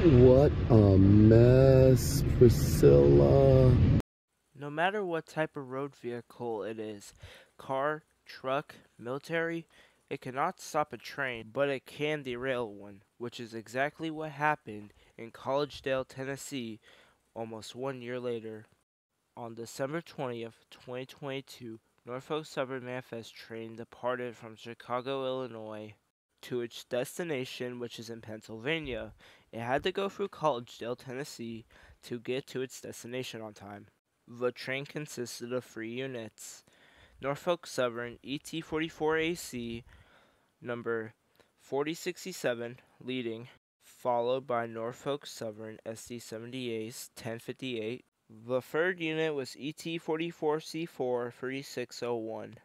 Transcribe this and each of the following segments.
What a mess, Priscilla. No matter what type of road vehicle it is car, truck, military it cannot stop a train, but it can derail one, which is exactly what happened in Collegedale, Tennessee, almost one year later. On December 20th, 2022, Norfolk Southern Manifest train departed from Chicago, Illinois to its destination, which is in Pennsylvania. It had to go through Collegedale, Tennessee to get to its destination on time. The train consisted of three units Norfolk Southern ET44AC, number 4067, leading, followed by Norfolk Southern SD70ACe's 1058. The third unit was ET44C4 3601.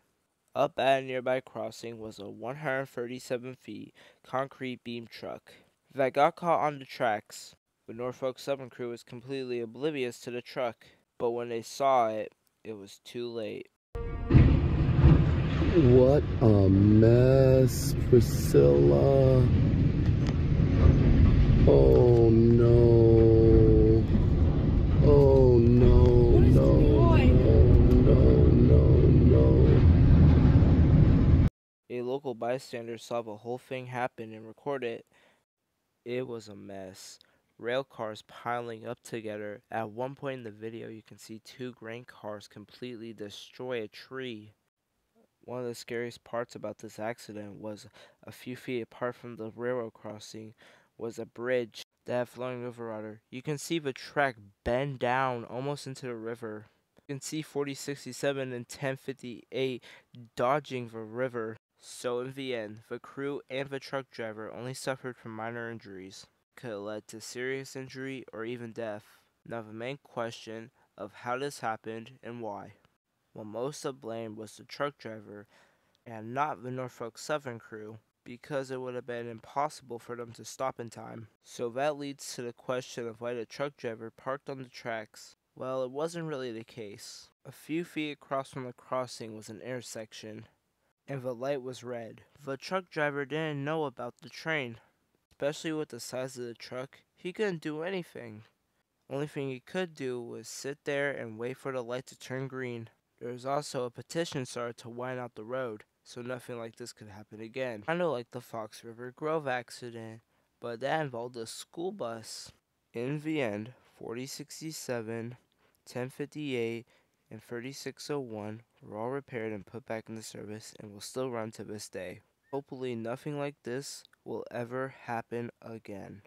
Up at a nearby crossing was a 137 feet concrete beam truck that got caught on the tracks. The Norfolk Southern crew was completely oblivious to the truck, but when they saw it, it was too late. What a mess, Priscilla. A local bystander saw the whole thing happen and recorded it. It was a mess. Rail cars piling up together. At one point in the video, you can see two grain cars completely destroy a tree. One of the scariest parts about this accident was a few feet apart from the railroad crossing was a bridge that had flowing river water. You can see the track bend down almost into the river. You can see 4067 and 1058 dodging the river. So in the end, the crew and the truck driver only suffered from minor injuries. Could have led to serious injury or even death. Now the main question of how this happened and why. Well, most of the blame was the truck driver and not the Norfolk Southern crew because it would have been impossible for them to stop in time. So that leads to the question of why the truck driver parked on the tracks. Well, it wasn't really the case. A few feet across from the crossing was an intersection, and the light was red. The truck driver didn't know about the train. Especially with the size of the truck, he couldn't do anything. Only thing he could do was sit there and wait for the light to turn green. There was also a petition started to widen out the road, so nothing like this could happen again. Kind of like the Fox River Grove accident, but that involved a school bus. In the end, 4067, 1058, and 3601 were all repaired and put back into service and will still run to this day. Hopefully nothing like this will ever happen again.